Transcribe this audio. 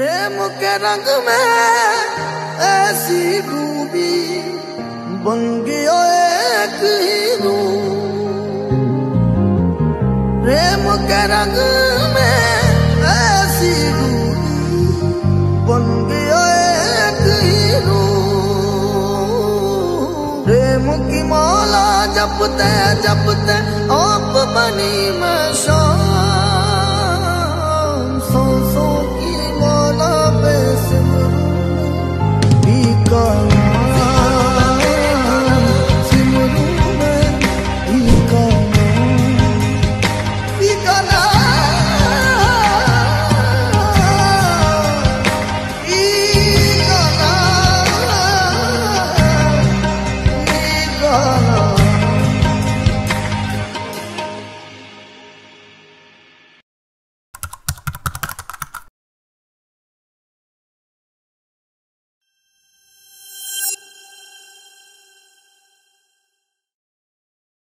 प्रेम के रंग में ऐसी डूबी बन गयो एक हीरू प्रेम के रंग में ऐसी डूबी बन गयो एक हीरू प्रेम की माला जपते जपते, आप बनी मैं la